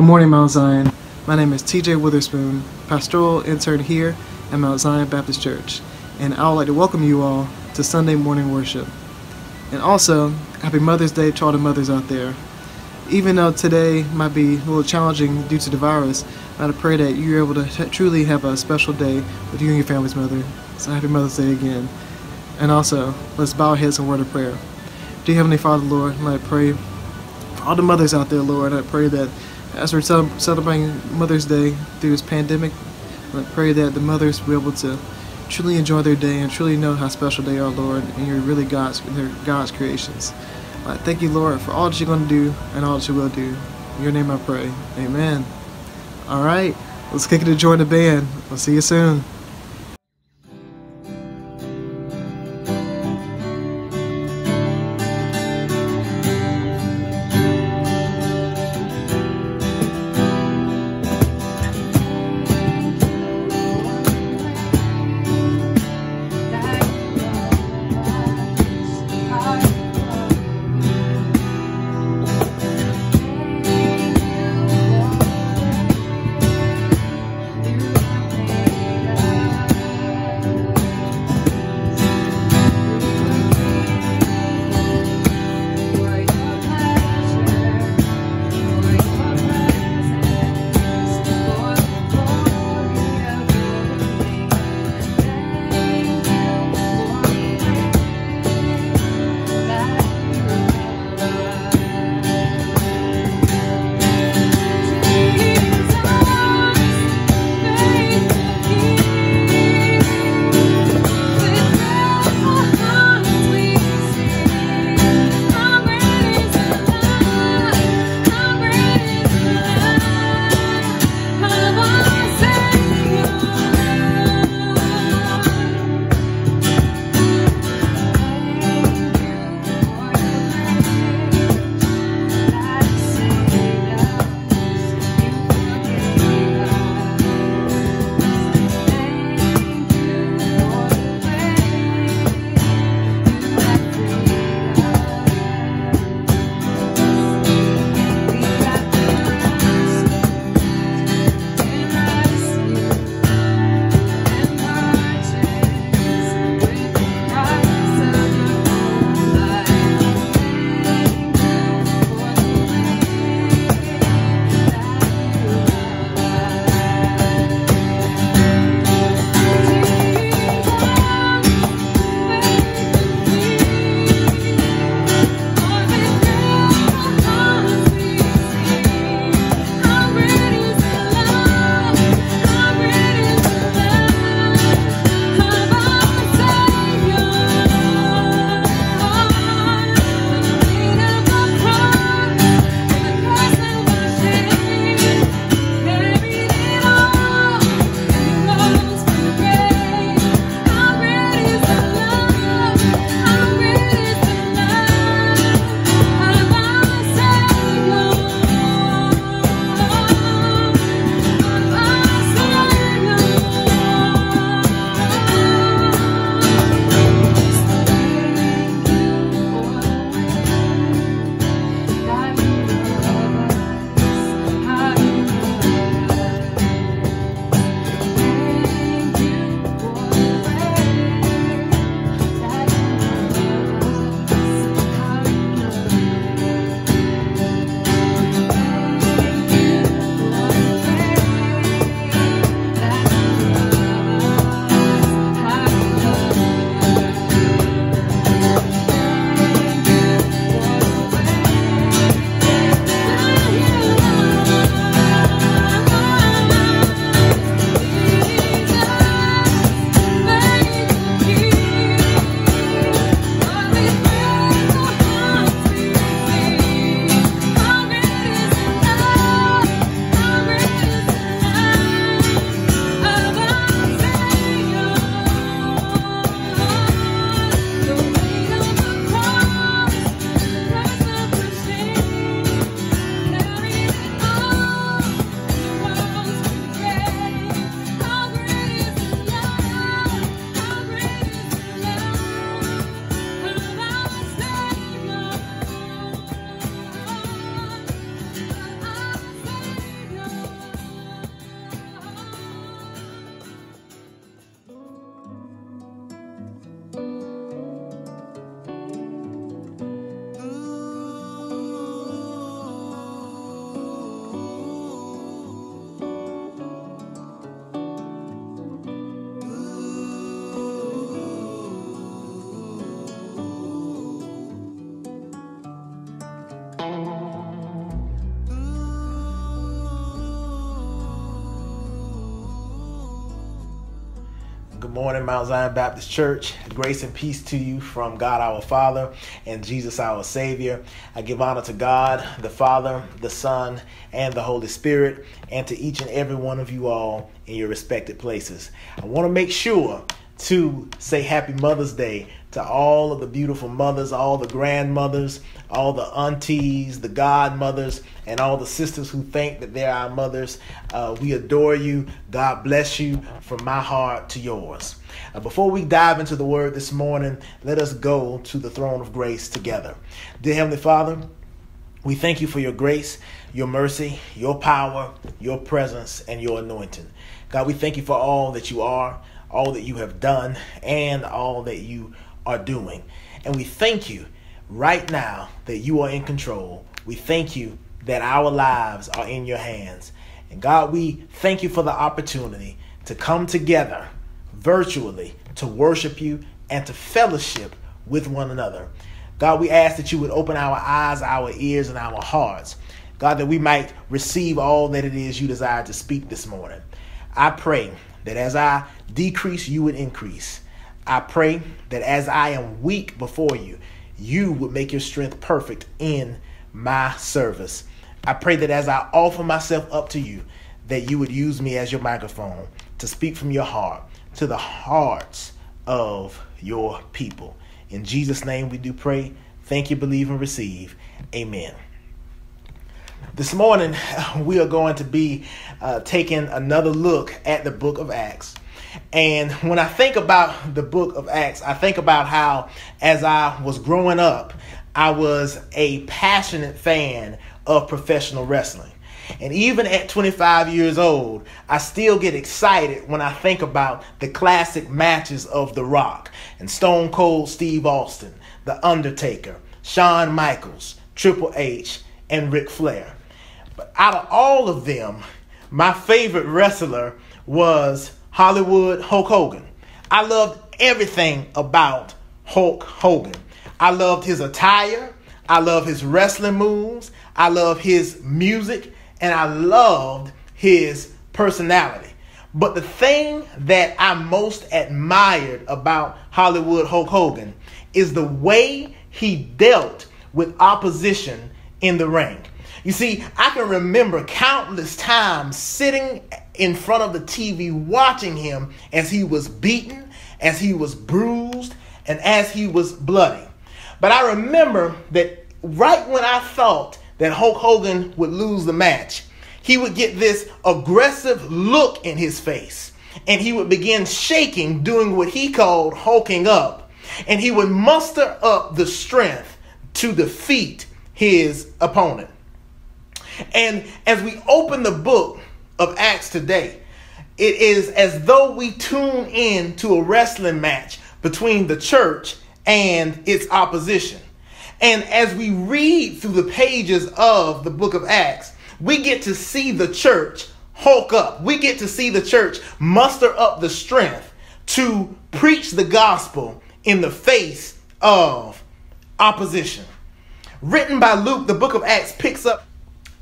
Good morning, Mount Zion. My name is TJ Witherspoon, pastoral intern here at Mount Zion Baptist Church, and I would like to welcome you all to Sunday morning worship. And also, happy Mother's Day to all the mothers out there. Even though today might be a little challenging due to the virus, I pray that you're able to truly have a special day with you and your family's mother. So happy Mother's Day again. And also, let's bow our heads in word of prayer. Dear Heavenly Father, Lord, I pray for all the mothers out there, Lord. I pray that as we're celebrating Mother's Day through this pandemic, I pray that the mothers will be able to truly enjoy their day and truly know how special they are, Lord, and you're really God's, they're God's creations. I thank you, Lord, for all that you're going to do and all that you will do. In your name I pray. Amen. All right, let's kick it to join the band. We'll see you soon. Morning, Mount Zion Baptist Church. Grace and peace to you from God our Father and Jesus our Savior. I give honor to God, the Father, the Son, and the Holy Spirit, and to each and every one of you all in your respected places. I want to make sure to say Happy Mother's Day to all of the beautiful mothers, all the grandmothers, all the aunties, the godmothers, and all the sisters who think that they're our mothers. Uh, we adore you. God bless you from my heart to yours. Uh, before we dive into the word this morning, let us go to the throne of grace together. Dear Heavenly Father, we thank you for your grace, your mercy, your power, your presence, and your anointing. God, we thank you for all that you are, all that you have done, and all that you are doing. And we thank you right now that you are in control. We thank you that our lives are in your hands. And God, we thank you for the opportunity to come together virtually to worship you and to fellowship with one another. God, we ask that you would open our eyes, our ears, and our hearts. God, that we might receive all that it is you desire to speak this morning. I pray that as I decrease, you would increase. I pray that as I am weak before you, you would make your strength perfect in my service. I pray that as I offer myself up to you, that you would use me as your microphone to speak from your heart to the hearts of your people. In Jesus' name we do pray. Thank you, believe, and receive. Amen. This morning, we are going to be uh, taking another look at the book of Acts. And when I think about the book of Acts, I think about how, as I was growing up, I was a passionate fan of professional wrestling. And even at 25 years old, I still get excited when I think about the classic matches of The Rock and Stone Cold Steve Austin, The Undertaker, Shawn Michaels, Triple H, and Ric Flair. But out of all of them, my favorite wrestler was Hollywood Hulk Hogan. I loved everything about Hulk Hogan. I loved his attire. I loved his wrestling moves. I loved his music. And I loved his personality. But the thing that I most admired about Hollywood Hulk Hogan is the way he dealt with opposition in the ring. You see, I can remember countless times sitting in front of the TV watching him as he was beaten, as he was bruised, and as he was bloody. But I remember that right when I thought that Hulk Hogan would lose the match, he would get this aggressive look in his face and he would begin shaking, doing what he called hulking up. And he would muster up the strength to defeat his opponent. And as we open the book of Acts today, it is as though we tune in to a wrestling match between the church and its opposition. And as we read through the pages of the book of Acts, we get to see the church hulk up. We get to see the church muster up the strength to preach the gospel in the face of opposition. Written by Luke, the book of Acts picks up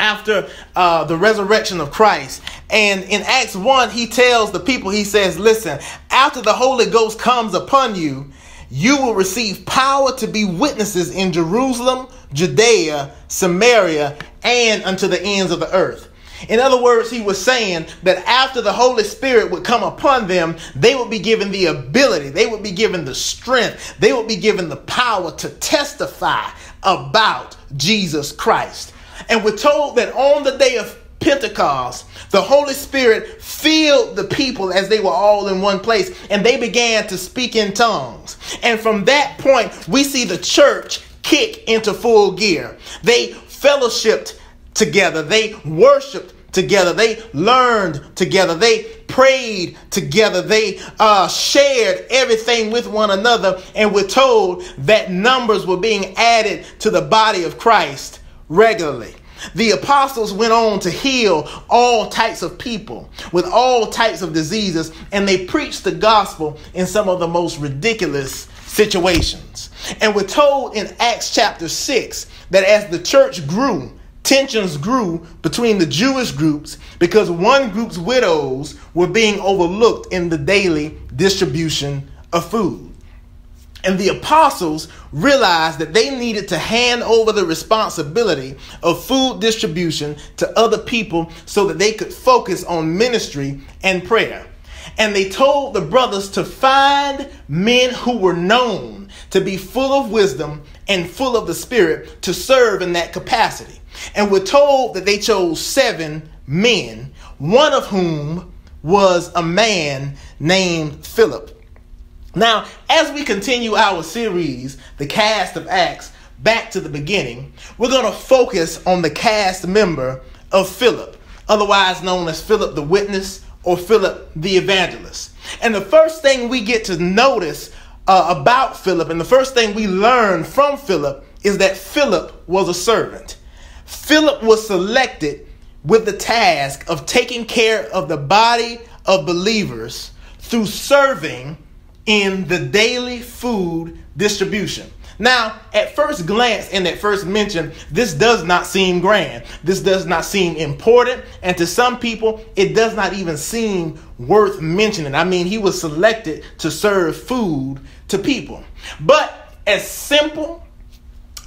after uh, the resurrection of Christ. And in Acts 1, he tells the people, he says, Listen, after the Holy Ghost comes upon you, you will receive power to be witnesses in Jerusalem, Judea, Samaria, and unto the ends of the earth. In other words, he was saying that after the Holy Spirit would come upon them, they would be given the ability, they would be given the strength, they would be given the power to testify about Jesus Christ. And we're told that on the day of Pentecost, the Holy Spirit filled the people as they were all in one place and they began to speak in tongues. And from that point, we see the church kick into full gear. They fellowshipped together, they worshiped together, they learned together, they prayed together, they uh, shared everything with one another. And we're told that numbers were being added to the body of Christ regularly. The apostles went on to heal all types of people with all types of diseases, and they preached the gospel in some of the most ridiculous situations. And we're told in Acts chapter 6 that as the church grew, tensions grew between the Jewish groups because one group's widows were being overlooked in the daily distribution of food. And the apostles realized that they needed to hand over the responsibility of food distribution to other people so that they could focus on ministry and prayer. And they told the brothers to find men who were known to be full of wisdom and full of the Spirit to serve in that capacity. And we're told that they chose seven men, one of whom was a man named Philip. Now, as we continue our series, The Cast of Acts, back to the beginning, we're going to focus on the cast member of Philip, otherwise known as Philip the Witness or Philip the Evangelist. And the first thing we get to notice uh, about Philip, and the first thing we learn from Philip, is that Philip was a servant. Philip was selected with the task of taking care of the body of believers through serving in the daily food distribution. Now, at first glance and at first mention, this does not seem grand. This does not seem important. And to some people, it does not even seem worth mentioning. I mean, he was selected to serve food to people. But as simple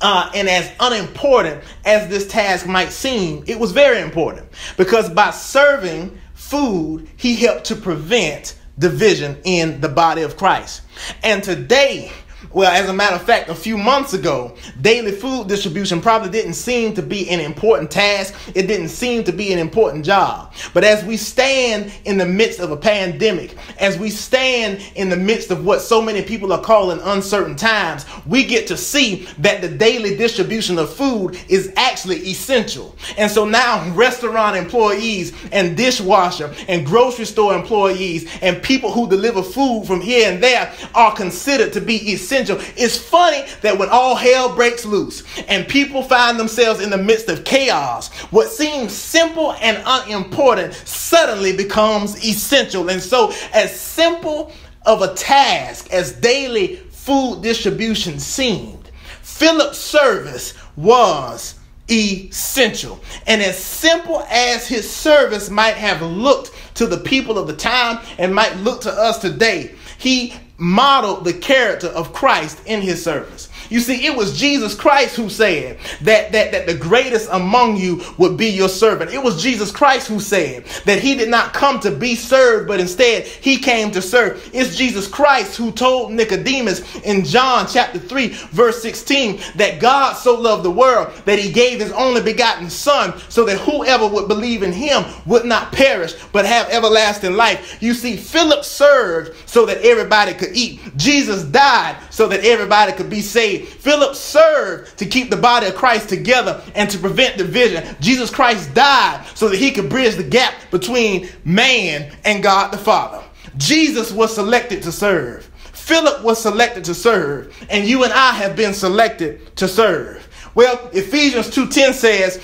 uh, and as unimportant as this task might seem, it was very important because by serving food, he helped to prevent division in the body of Christ. And today, well, as a matter of fact, a few months ago, daily food distribution probably didn't seem to be an important task. It didn't seem to be an important job. But as we stand in the midst of a pandemic, as we stand in the midst of what so many people are calling uncertain times, we get to see that the daily distribution of food is actually essential. And so now, restaurant employees and dishwasher and grocery store employees and people who deliver food from here and there are considered to be essential essential. It's funny that when all hell breaks loose and people find themselves in the midst of chaos, what seems simple and unimportant suddenly becomes essential. And so, as simple of a task as daily food distribution seemed, Philip's service was essential. And as simple as his service might have looked to the people of the time and might look to us today, he modeled the character of Christ in his service. You see, it was Jesus Christ who said that, that, that the greatest among you would be your servant. It was Jesus Christ who said that he did not come to be served, but instead he came to serve. It's Jesus Christ who told Nicodemus in John chapter 3, verse 16, that God so loved the world that he gave his only begotten Son so that whoever would believe in him would not perish, but have everlasting life. You see, Philip served so that everybody could eat. Jesus died so that everybody could be saved. Philip served to keep the body of Christ together and to prevent division. Jesus Christ died so that he could bridge the gap between man and God the Father. Jesus was selected to serve. Philip was selected to serve, and you and I have been selected to serve. Well, Ephesians 2:10 says,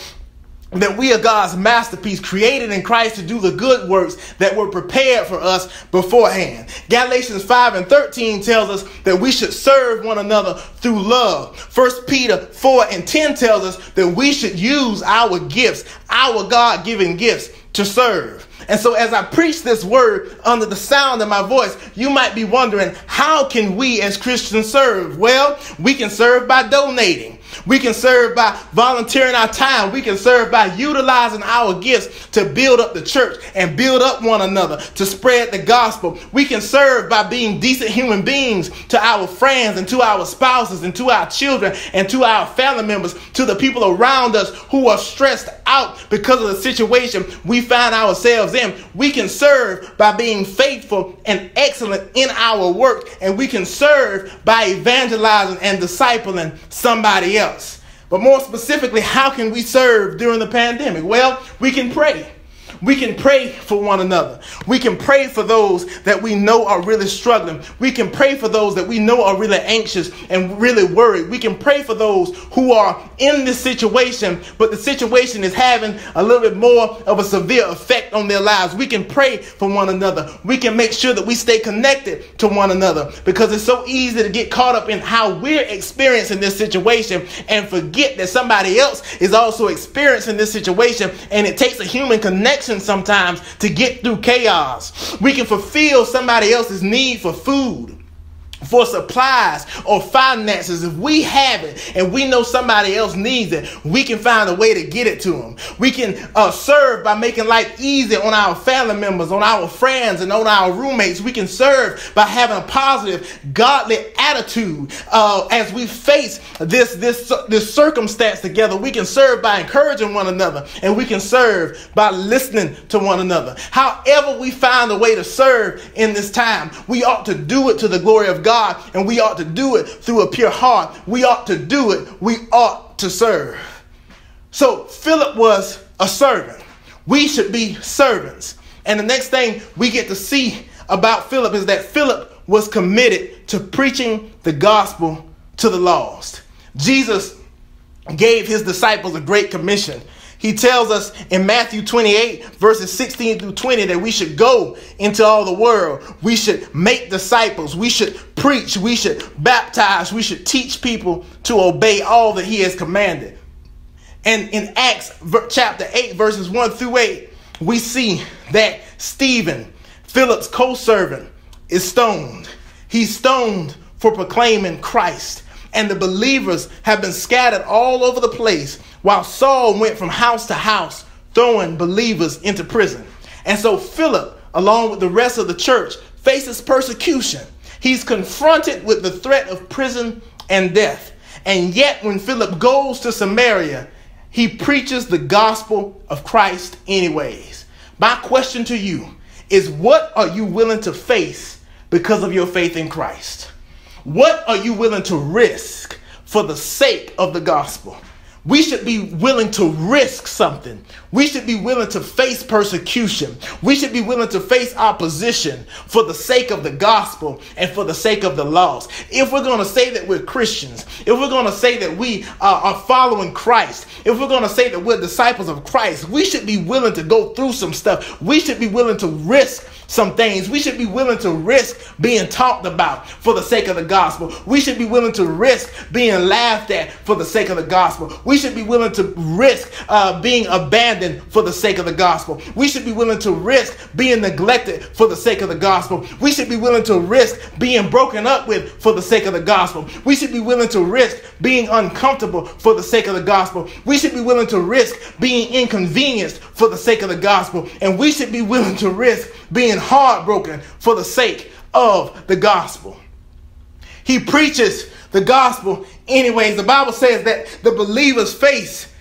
that we are God's masterpiece, created in Christ to do the good works that were prepared for us beforehand. Galatians 5 and 13 tells us that we should serve one another through love. 1 Peter 4 and 10 tells us that we should use our gifts, our God given gifts, to serve. And so, as I preach this word under the sound of my voice, you might be wondering, how can we as Christians serve? Well, we can serve by donating. We can serve by volunteering our time. We can serve by utilizing our gifts to build up the church and build up one another, to spread the gospel. We can serve by being decent human beings to our friends and to our spouses and to our children and to our family members, to the people around us who are stressed out because of the situation we find ourselves in. We can serve by being faithful and excellent in our work, and we can serve by evangelizing and discipling somebody else. But more specifically, how can we serve during the pandemic? Well, we can pray. We can pray for one another. We can pray for those that we know are really struggling. We can pray for those that we know are really anxious and really worried. We can pray for those who are in this situation, but the situation is having a little bit more of a severe effect on their lives. We can pray for one another. We can make sure that we stay connected to one another because it's so easy to get caught up in how we're experiencing this situation and forget that somebody else is also experiencing this situation and it takes a human connection sometimes to get through chaos. We can fulfill somebody else's need for food for supplies or finances, if we have it and we know somebody else needs it, we can find a way to get it to them. We can uh, serve by making life easy on our family members, on our friends, and on our roommates. We can serve by having a positive, godly attitude uh, as we face this this this circumstance together. We can serve by encouraging one another, and we can serve by listening to one another. However, we find a way to serve in this time, we ought to do it to the glory of God God, and we ought to do it through a pure heart. We ought to do it. We ought to serve. So Philip was a servant. We should be servants. And the next thing we get to see about Philip is that Philip was committed to preaching the gospel to the lost. Jesus gave his disciples a great commission he tells us in Matthew 28, verses 16 through 20, that we should go into all the world. We should make disciples. We should preach. We should baptize. We should teach people to obey all that He has commanded. And in Acts chapter 8, verses 1 through 8, we see that Stephen, Philip's co servant, is stoned. He's stoned for proclaiming Christ. And the believers have been scattered all over the place while Saul went from house to house throwing believers into prison. And so Philip, along with the rest of the church, faces persecution. He's confronted with the threat of prison and death. And yet, when Philip goes to Samaria, he preaches the gospel of Christ, anyways. My question to you is what are you willing to face because of your faith in Christ? What are you willing to risk for the sake of the gospel? We should be willing to risk something. We should be willing to face persecution. We should be willing to face opposition for the sake of the gospel and for the sake of the lost. If we're going to say that we're Christians, if we're going to say that we uh, are following Christ, if we're going to say that we're disciples of Christ, we should be willing to go through some stuff. We should be willing to risk some things. We should be willing to risk being talked about for the sake of the gospel. We should be willing to risk being laughed at for the sake of the gospel. We should be willing to risk uh, being abandoned for the sake of the gospel. We should be willing to risk being neglected for the sake of the gospel. We should be willing to risk being broken up with for the sake of the gospel. We should be willing to risk being uncomfortable for the sake of the gospel. We should be willing to risk being inconvenienced for the sake of the gospel. And we should be willing to risk being heartbroken for the sake of the gospel. He preaches the gospel anyways. The Bible says that the believers face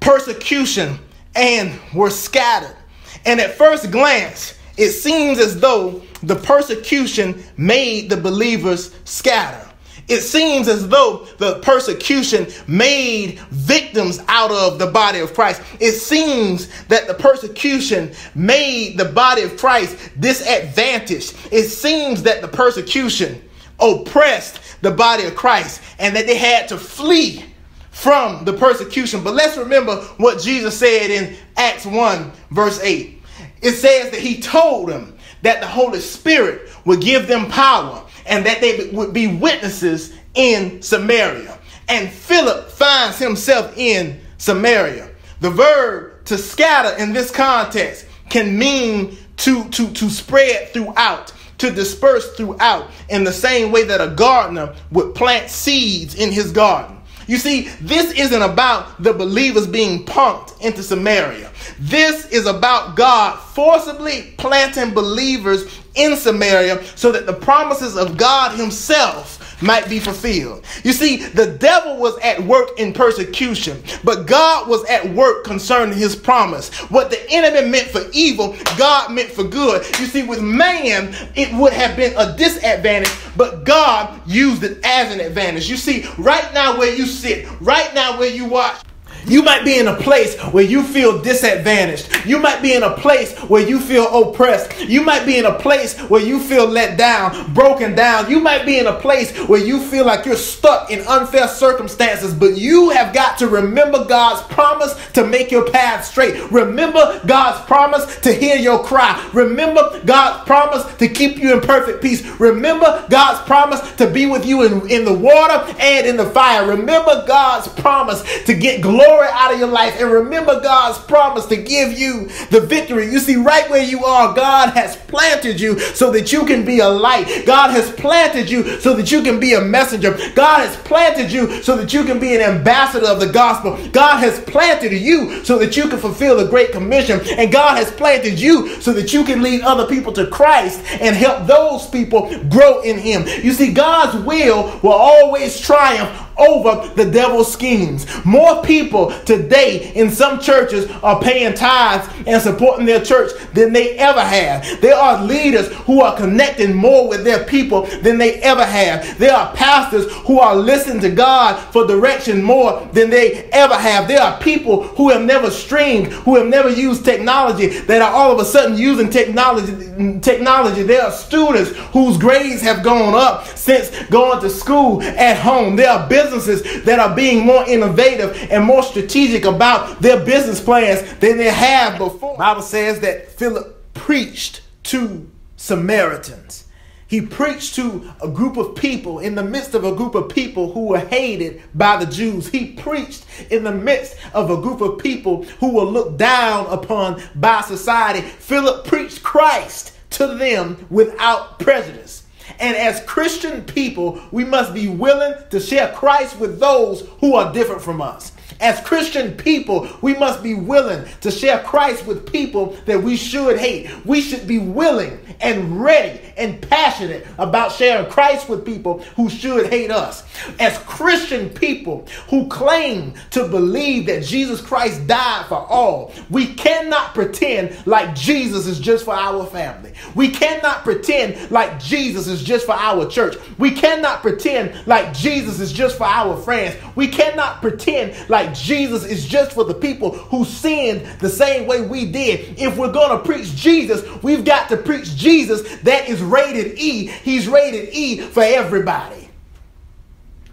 persecution and were scattered. And at first glance, it seems as though the persecution made the believers scatter. It seems as though the persecution made victims out of the body of Christ. It seems that the persecution made the body of Christ disadvantaged. It seems that the persecution oppressed the body of Christ and that they had to flee from the persecution. But let's remember what Jesus said in Acts 1, verse 8. It says that he told them that the Holy Spirit would give them power and that they would be witnesses in Samaria. And Philip finds himself in Samaria. The verb to scatter in this context can mean to, to, to spread throughout, to disperse throughout, in the same way that a gardener would plant seeds in his garden. You see, this isn't about the believers being punked into Samaria. This is about God forcibly planting believers in Samaria so that the promises of God Himself might be fulfilled. You see, the devil was at work in persecution, but God was at work concerning his promise. What the enemy meant for evil, God meant for good. You see, with man, it would have been a disadvantage, but God used it as an advantage. You see, right now where you sit, right now where you watch, You might be in a place where you feel disadvantaged. You might be in a place where you feel oppressed. You might be in a place where you feel let down, broken down. You might be in a place where you feel like you're stuck in unfair circumstances, but you have got to remember God's promise to make your path straight. Remember God's promise to hear your cry. Remember God's promise to keep you in perfect peace. Remember God's promise to be with you in, in the water and in the fire. Remember God's promise to get glory out of your life. And remember God's promise to give you the victory. You see, right where you are, God has planted you so that you can be a light. God has planted you so that you can be a messenger. God has planted you so that you can be an ambassador of the gospel. God has planted you so that you can fulfill the Great Commission. And God has planted you so that you can lead other people to Christ and help those people grow in Him. You see, God's will will always triumph over the devil's schemes. More people today in some churches are paying tithes and supporting their church than they ever have. There are leaders who are connecting more with their people than they ever have. There are pastors who are listening to God for direction more than they ever have. There are people who have never streamed, who have never used technology that are all of a sudden using technology technology. There are students whose grades have gone up since going to school at home. There are businesses that are being more innovative and more strategic about their business plans than they have before. The Bible says that Philip preached to Samaritans. He preached to a group of people in the midst of a group of people who were hated by the Jews. He preached in the midst of a group of people who were looked down upon by society. Philip preached Christ to them without prejudice. And as Christian people, we must be willing to share Christ with those who are different from us. As Christian people, we must be willing to share Christ with people that we should hate. We should be willing and ready and passionate about sharing Christ with people who should hate us. As Christian people who claim to believe that Jesus Christ died for all, we cannot pretend like Jesus is just for our family. We cannot pretend like Jesus is just for our church. We cannot pretend like Jesus is just for our friends. We cannot pretend like Jesus is just for the people who sinned the same way we did. If we're going to preach Jesus, we've got to preach Jesus that is rated E. He's rated E for everybody.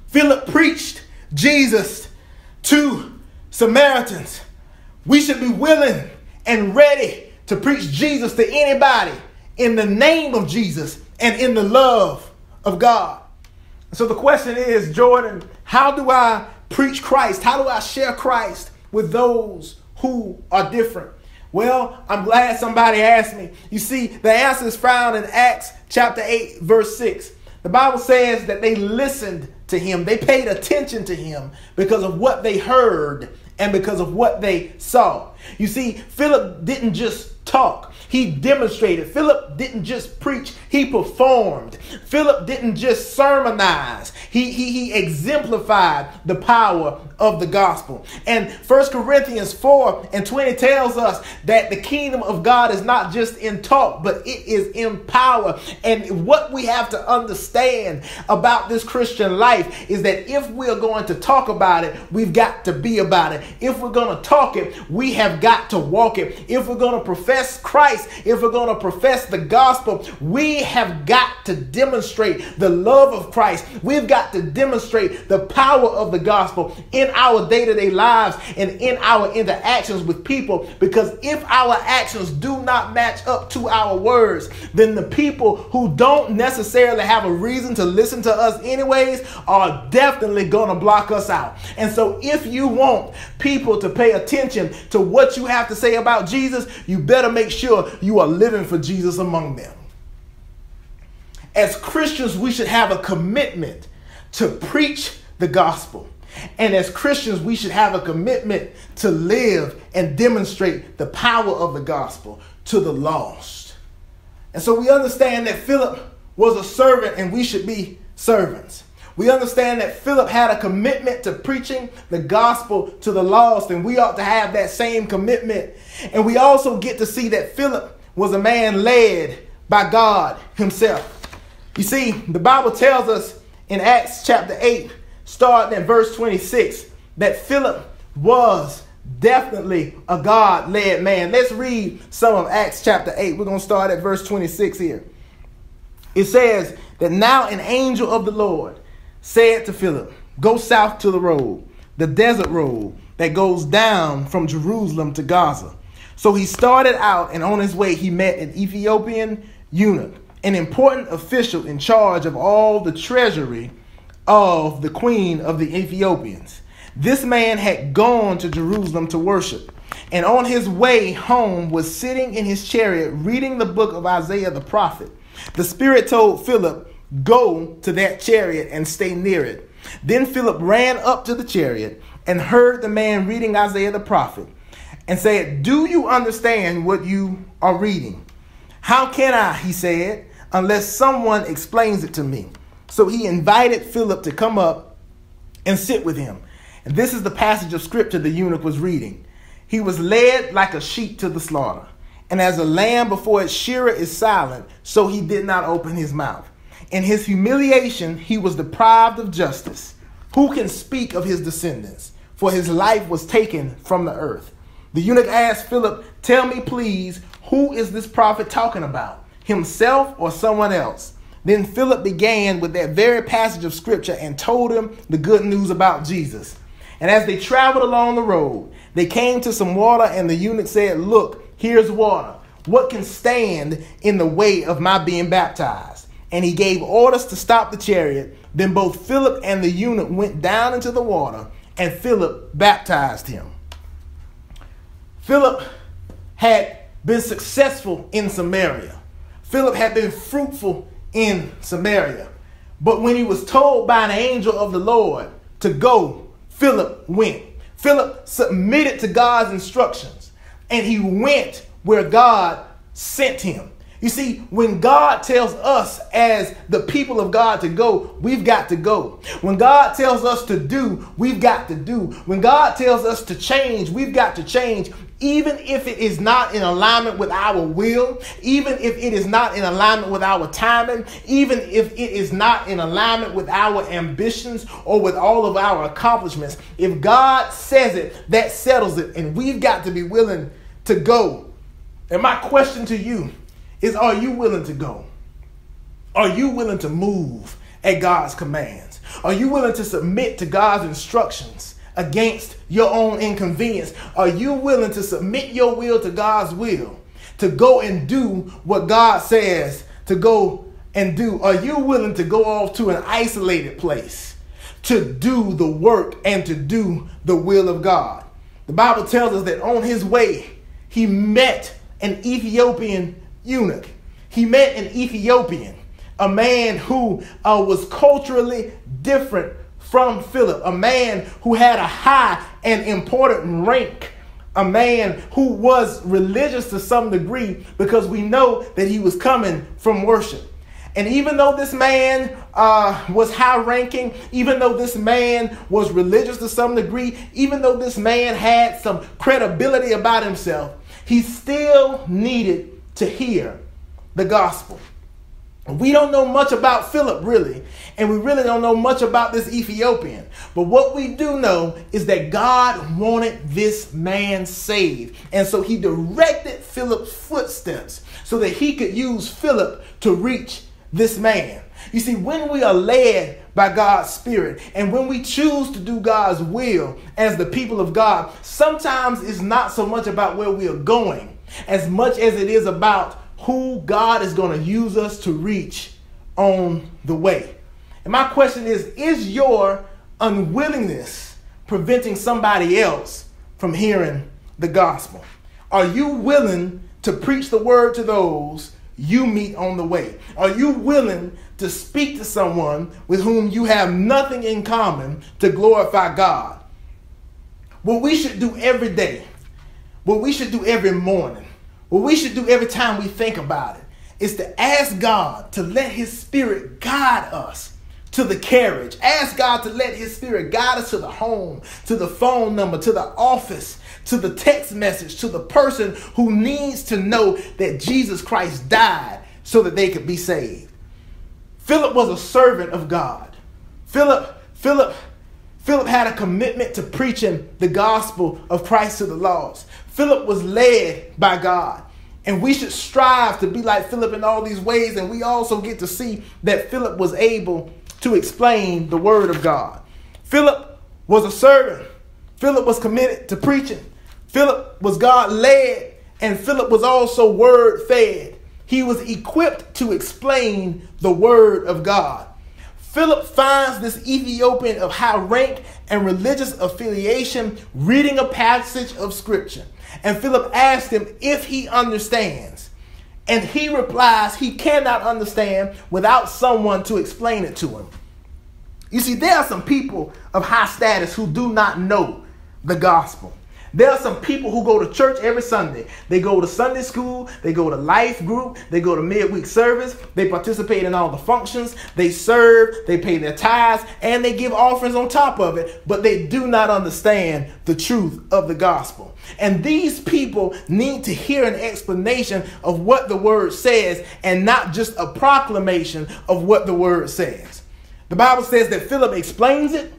Philip preached Jesus to Samaritans. We should be willing and ready to preach Jesus to anybody in the name of Jesus and in the love of God. So the question is, Jordan, how do I preach Christ? How do I share Christ with those who are different? Well, I'm glad somebody asked me. You see, the answer is found in Acts chapter 8, verse 6. The Bible says that they listened to him, they paid attention to him because of what they heard and because of what they saw. You see, Philip didn't just talk, he demonstrated. Philip didn't just preach, he performed. Philip didn't just sermonize, he, he, he exemplified the power of the gospel. And First Corinthians 4 and 20 tells us that the kingdom of God is not just in talk, but it is in power. And what we have to understand about this Christian life is that if we're going to talk about it, we've got to be about it. If we're going to talk it, we have got to walk it. If we're going to profess Christ, if we're going to profess the gospel, we have got to demonstrate the love of Christ. We've got to demonstrate the power of the gospel in in our day to day lives and in our interactions with people. Because if our actions do not match up to our words, then the people who don't necessarily have a reason to listen to us, anyways, are definitely going to block us out. And so, if you want people to pay attention to what you have to say about Jesus, you better make sure you are living for Jesus among them. As Christians, we should have a commitment to preach the gospel. And as Christians, we should have a commitment to live and demonstrate the power of the gospel to the lost. And so we understand that Philip was a servant and we should be servants. We understand that Philip had a commitment to preaching the gospel to the lost, and we ought to have that same commitment. And we also get to see that Philip was a man led by God Himself. You see, the Bible tells us in Acts chapter 8 starting in verse 26, that Philip was definitely a God led man. Let's read some of Acts chapter 8. We're going to start at verse 26 here. It says that now an angel of the Lord said to Philip, Go south to the road, the desert road that goes down from Jerusalem to Gaza. So he started out, and on his way, he met an Ethiopian eunuch, an important official in charge of all the treasury of the queen of the Ethiopians. This man had gone to Jerusalem to worship, and on his way home was sitting in his chariot reading the book of Isaiah the prophet. The Spirit told Philip, Go to that chariot and stay near it. Then Philip ran up to the chariot and heard the man reading Isaiah the prophet and said, Do you understand what you are reading? How can I, he said, unless someone explains it to me? So he invited Philip to come up and sit with him. And this is the passage of scripture the eunuch was reading. He was led like a sheep to the slaughter, and as a lamb before its shearer is silent, so he did not open his mouth. In his humiliation, he was deprived of justice. Who can speak of his descendants? For his life was taken from the earth. The eunuch asked Philip, Tell me, please, who is this prophet talking about? Himself or someone else? Then Philip began with that very passage of scripture and told him the good news about Jesus. And as they traveled along the road, they came to some water, and the eunuch said, Look, here's water. What can stand in the way of my being baptized? And he gave orders to stop the chariot. Then both Philip and the eunuch went down into the water, and Philip baptized him. Philip had been successful in Samaria. Philip had been fruitful in Samaria. But when he was told by an angel of the Lord to go, Philip went. Philip submitted to God's instructions and he went where God sent him. You see, when God tells us as the people of God to go, we've got to go. When God tells us to do, we've got to do. When God tells us to change, we've got to change even if it is not in alignment with our will, even if it is not in alignment with our timing, even if it is not in alignment with our ambitions or with all of our accomplishments, if God says it, that settles it, and we've got to be willing to go. And my question to you is are you willing to go? Are you willing to move at God's commands? Are you willing to submit to God's instructions? against your own inconvenience? Are you willing to submit your will to God's will? To go and do what God says to go and do? Are you willing to go off to an isolated place to do the work and to do the will of God? The Bible tells us that on his way, he met an Ethiopian eunuch. He met an Ethiopian, a man who uh, was culturally different from Philip, a man who had a high and important rank, a man who was religious to some degree because we know that he was coming from worship. And even though this man uh, was high ranking, even though this man was religious to some degree, even though this man had some credibility about himself, he still needed to hear the gospel. We don't know much about Philip, really, and we really don't know much about this Ethiopian. But what we do know is that God wanted this man saved. And so he directed Philip's footsteps so that he could use Philip to reach this man. You see, when we are led by God's Spirit and when we choose to do God's will as the people of God, sometimes it's not so much about where we are going as much as it is about who God is going to use us to reach on the way. And my question is Is your unwillingness preventing somebody else from hearing the gospel? Are you willing to preach the word to those you meet on the way? Are you willing to speak to someone with whom you have nothing in common to glorify God? What we should do every day, what we should do every morning, what we should do every time we think about it is to ask God to let His Spirit guide us to the carriage. Ask God to let His Spirit guide us to the home, to the phone number, to the office, to the text message, to the person who needs to know that Jesus Christ died so that they could be saved. Philip was a servant of God. Philip, Philip, Philip had a commitment to preaching the gospel of Christ to the lost. Philip was led by God. And we should strive to be like Philip in all these ways. And we also get to see that Philip was able to explain the word of God. Philip was a servant. Philip was committed to preaching. Philip was God led. And Philip was also word fed. He was equipped to explain the word of God. Philip finds this Ethiopian of high rank and religious affiliation reading a passage of scripture. And Philip asks him if he understands. And he replies he cannot understand without someone to explain it to him. You see, there are some people of high status who do not know the gospel. There are some people who go to church every Sunday. They go to Sunday school, they go to life group, they go to midweek service, they participate in all the functions, they serve, they pay their tithes, and they give offerings on top of it, but they do not understand the truth of the gospel. And these people need to hear an explanation of what the word says and not just a proclamation of what the word says. The Bible says that Philip explains it,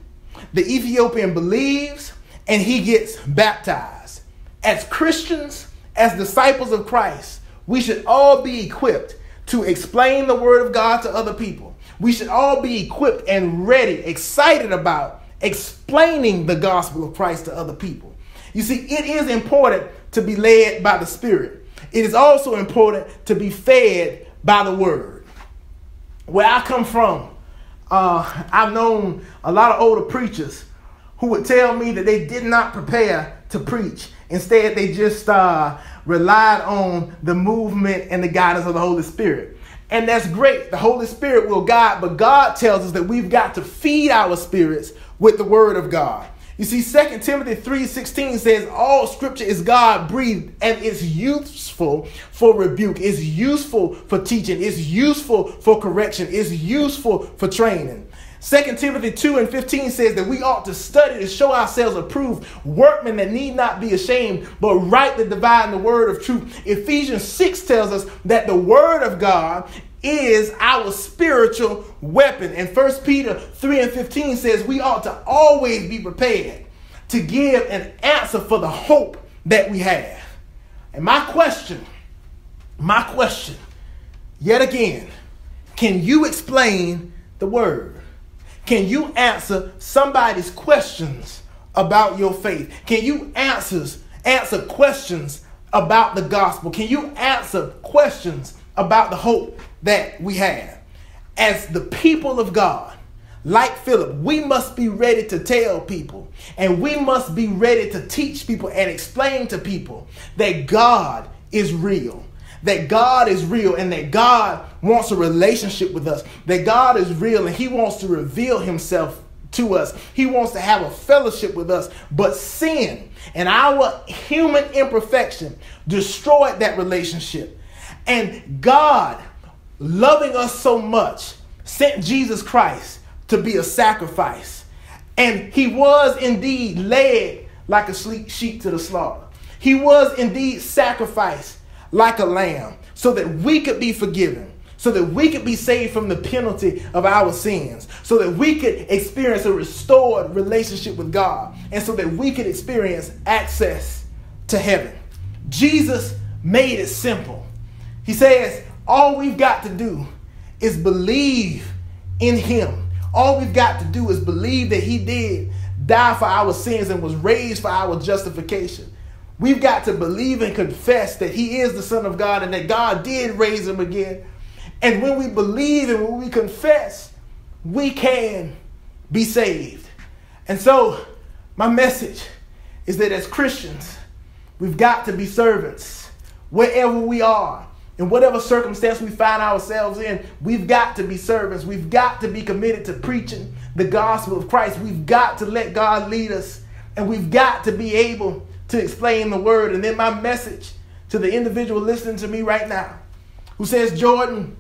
the Ethiopian believes, and he gets baptized. As Christians, as disciples of Christ, we should all be equipped to explain the word of God to other people. We should all be equipped and ready, excited about explaining the gospel of Christ to other people. You see, it is important to be led by the Spirit. It is also important to be fed by the word. Where I come from, uh, I've known a lot of older preachers who would tell me that they did not prepare to preach. Instead, they just uh, relied on the movement and the guidance of the Holy Spirit. And that's great. The Holy Spirit will guide, but God tells us that we've got to feed our spirits with the word of God. You see, 2 Timothy 3:16 says, All scripture is God breathed and it's useful for rebuke, it's useful for teaching, it's useful for correction, it's useful for training. 2 Timothy 2 and 15 says that we ought to study to show ourselves approved, workmen that need not be ashamed, but rightly divide the word of truth. Ephesians 6 tells us that the word of God is our spiritual weapon. And 1 Peter 3 and 15 says we ought to always be prepared to give an answer for the hope that we have. And my question, my question, yet again, can you explain the word? Can you answer somebody's questions about your faith? Can you answers, answer questions about the gospel? Can you answer questions about the hope that we have? As the people of God, like Philip, we must be ready to tell people and we must be ready to teach people and explain to people that God is real that God is real and that God wants a relationship with us, that God is real and He wants to reveal Himself to us. He wants to have a fellowship with us. But sin and our human imperfection destroyed that relationship. And God, loving us so much, sent Jesus Christ to be a sacrifice. And He was indeed led like a sheep to the slaughter. He was indeed sacrificed like a lamb so that we could be forgiven, so that we could be saved from the penalty of our sins, so that we could experience a restored relationship with God, and so that we could experience access to heaven. Jesus made it simple. He says, all we've got to do is believe in Him. All we've got to do is believe that He did die for our sins and was raised for our justification. We've got to believe and confess that He is the Son of God and that God did raise Him again. And when we believe and when we confess, we can be saved. And so, my message is that as Christians, we've got to be servants wherever we are. In whatever circumstance we find ourselves in, we've got to be servants. We've got to be committed to preaching the gospel of Christ. We've got to let God lead us. And we've got to be able to explain the word. And then my message to the individual listening to me right now who says, Jordan,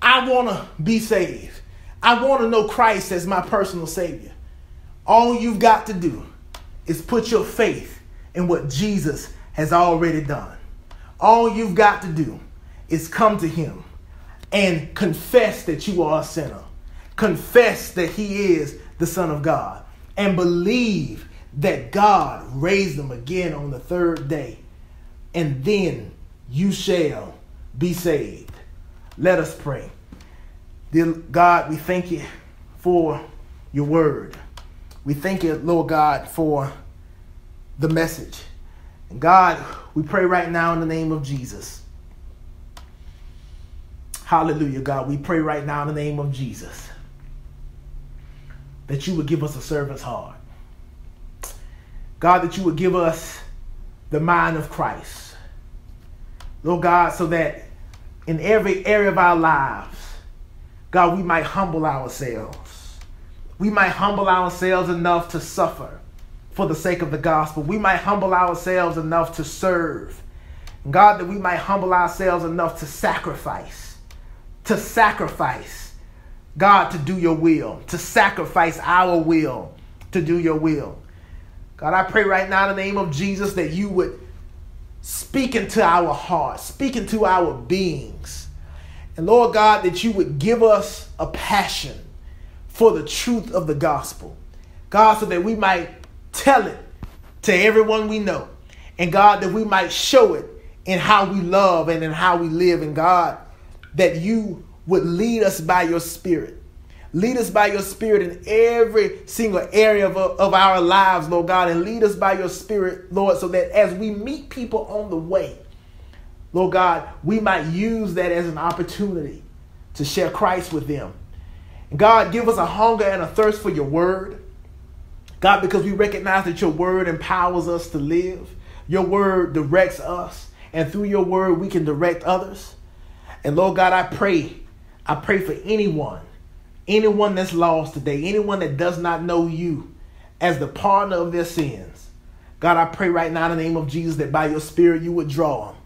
I want to be saved. I want to know Christ as my personal Savior. All you've got to do is put your faith in what Jesus has already done. All you've got to do is come to Him and confess that you are a sinner. Confess that He is the Son of God and believe that God raised him again on the third day, and then you shall be saved. Let us pray. Dear God, we thank you for your word. We thank you, Lord God, for the message. And God, we pray right now in the name of Jesus. Hallelujah, God. We pray right now in the name of Jesus that you would give us a servant's heart. God, that you would give us the mind of Christ. Lord God, so that in every area of our lives, God, we might humble ourselves. We might humble ourselves enough to suffer for the sake of the gospel. We might humble ourselves enough to serve. God, that we might humble ourselves enough to sacrifice, to sacrifice, God, to do your will, to sacrifice our will to do your will. God, I pray right now in the name of Jesus that you would speak into our hearts, speak into our beings. And Lord God, that you would give us a passion for the truth of the gospel. God, so that we might tell it to everyone we know. And God, that we might show it in how we love and in how we live. And God, that you would lead us by your spirit. Lead us by your spirit in every single area of, of our lives, Lord God, and lead us by your spirit, Lord, so that as we meet people on the way, Lord God, we might use that as an opportunity to share Christ with them. God, give us a hunger and a thirst for your word. God, because we recognize that your word empowers us to live, your word directs us, and through your word we can direct others. And Lord God, I pray, I pray for anyone Anyone that's lost today, anyone that does not know you as the partner of their sins, God, I pray right now in the name of Jesus that by your spirit you would draw them,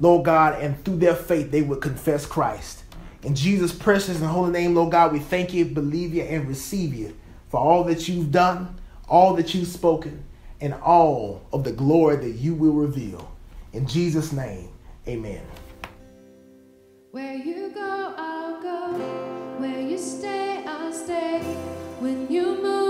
Lord God, and through their faith they would confess Christ. In Jesus' precious and holy name, Lord God, we thank you, believe you, and receive you for all that you've done, all that you've spoken, and all of the glory that you will reveal. In Jesus' name, amen. Where you go, I'll When you move.